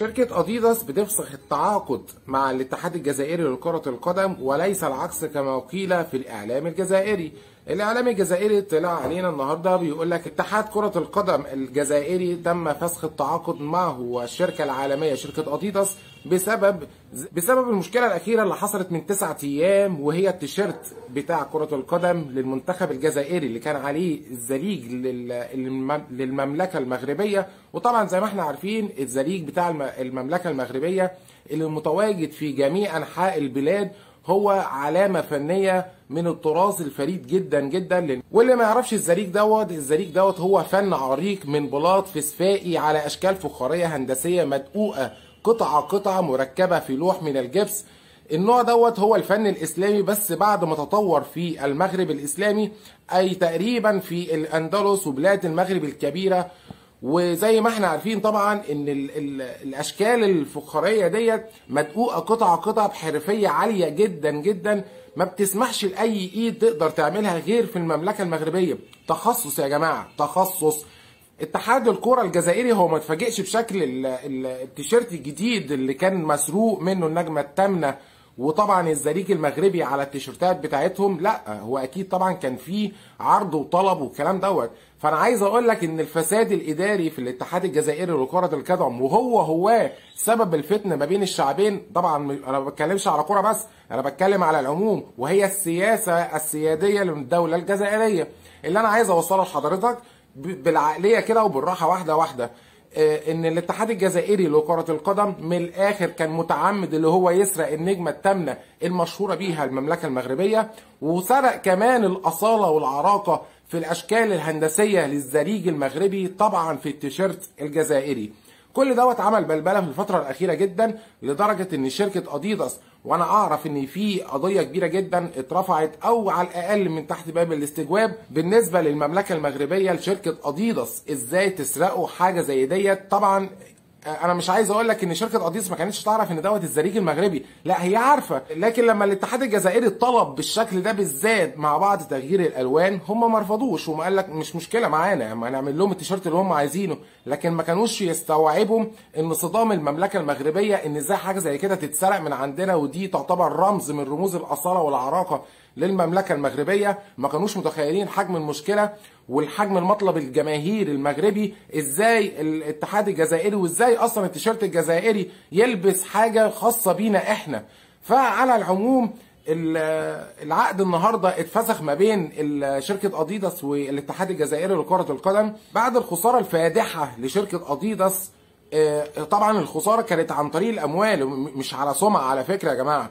شركة أديداس بتفسخ التعاقد مع الاتحاد الجزائري لكرة القدم وليس العكس كما قيل في الإعلام الجزائري. الإعلام الجزائري طلع علينا النهاردة بيقول لك اتحاد كرة القدم الجزائري تم فسخ التعاقد معه والشركة العالمية شركة أديداس بسبب بسبب المشكلة الأخيرة اللي حصلت من تسعة أيام وهي التيشيرت بتاع كرة القدم للمنتخب الجزائري اللي كان عليه الزليج للمملكة المغربية. وطبعا زي ما إحنا عارفين الزليج بتاع المملكة المغربية اللي متواجد في جميع أنحاء البلاد هو علامة فنية من التراث الفريد جدا جدا واللي ما يعرفش الزليج دوت الزليج دوت هو فن عريق من بلاط فسيفسائي على أشكال فخارية هندسية مدقوقة قطعة قطعة مركبة في لوح من الجبس. النوع دوت هو الفن الإسلامي بس بعد ما تطور في المغرب الإسلامي أي تقريبا في الأندلس وبلاد المغرب الكبيرة. وزي ما إحنا عارفين طبعا إن ال ال الأشكال الفخارية ديت مدقوقة قطعة قطعة بحرفية عالية جدا جدا. ما بتسمحش لأي إيد تقدر تعملها غير في المملكة المغربية. تخصص يا جماعة تخصص. اتحاد الكرة الجزائري هو ما اتفاجئش بشكل التيشيرت الجديد اللي كان مسروق منه النجمة الثامنه وطبعا الزريج المغربي على التيشيرتات بتاعتهم. لا هو أكيد طبعا كان في عرض وطلب والكلام دوت. فأنا عايز أقول لك إن الفساد الإداري في الاتحاد الجزائري لكرة القدم وهو هو سبب الفتنة ما بين الشعبين. طبعا أنا ما بتكلمش على كوره بس أنا بتكلم على العموم وهي السياسة السيادية للدولة الجزائرية. اللي أنا عايز أوصله لحضرتك بالعقلية كده وبالراحة واحدة واحدة إن الاتحاد الجزائري لكرة القدم من الآخر كان متعمد اللي هو يسرق النجمة الثامنة المشهورة بيها المملكة المغربية وسرق كمان الأصالة والعراقة في الأشكال الهندسية للزريج المغربي طبعا في التيشيرت الجزائري. كل دوت عمل بلبلة في الفترة الأخيرة جدا لدرجة إن شركة اديداس وأنا أعرف إن في قضية كبيرة جدا اترفعت أو على الأقل من تحت باب الاستجواب بالنسبة للمملكة المغربية لشركة اديداس إزاي تسرقوا حاجة زي ديت؟ طبعا أنا مش عايز أقول لك ان شركة اديس ما كانتش تعرف ان دوت الزريج المغربي. لا هي عارفة. لكن لما الاتحاد الجزائري طلب بالشكل ده بالذات مع بعض تغيير الألوان هم ما رفضوش وما قال لك مش مشكلة معانا. ما نعمل لهم التيشيرت اللي هم عايزينه. لكن ما كانوش يستوعبوا إن صدام المملكة المغربية إن إزاي حاجة زي كده تتسرق من عندنا ودي تعتبر رمز من رموز الاصاله والعراقة. للمملكة المغربية. ما كانوش متخيلين حجم المشكلة والحجم المطلب الجماهيري المغربي. إزاي الاتحاد الجزائري وإزاي أصلا التيشيرت الجزائري يلبس حاجة خاصة بينا إحنا. فعلى العموم العقد النهارده اتفسخ ما بين شركة أديداس والاتحاد الجزائري لكرة القدم بعد الخسارة الفادحة لشركة أديداس طبعا الخسارة كانت عن طريق الأموال مش على سمعة على فكرة يا جماعة.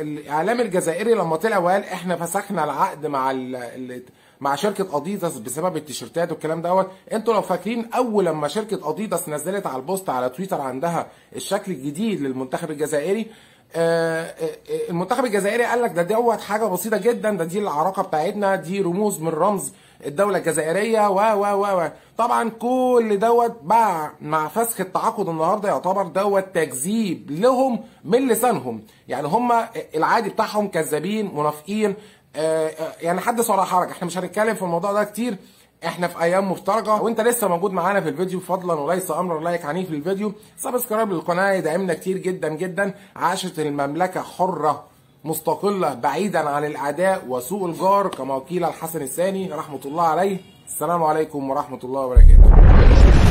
الإعلام الجزائري لما طلع وقال إحنا فسخنا العقد مع مع شركة أديداس بسبب التيشيرتات والكلام دوت. أنتوا لو فاكرين أول لما شركة أديداس نزلت على ال post على تويتر عندها الشكل الجديد للمنتخب الجزائري المنتخب الجزائري قال لك ده دوت حاجة بسيطة جدا ده دي العراقة بتاعتنا دي رموز من رمز الدولة الجزائرية و و و طبعا كل دوت مع مع فسخ التعاقد النهارده يعتبر دوت تكذيب لهم من لسانهم. يعني هم العادي بتاعهم كذابين منافقين. يعني حدث ولا حرج إحنا مش هنتكلم في الموضوع ده كتير. إحنا في أيام مفترجه وانت لسه موجود معانا في الفيديو فضلا وليس امرا like عنيف للفيديو subscribe للقناة يدعمنا كتير جدا جدا. عاشت المملكة حرة. مستقله بعيدا عن الأعداء وسوء الجار كما قال الحسن الثاني رحمة الله عليه. السلام عليكم ورحمة الله وبركاته.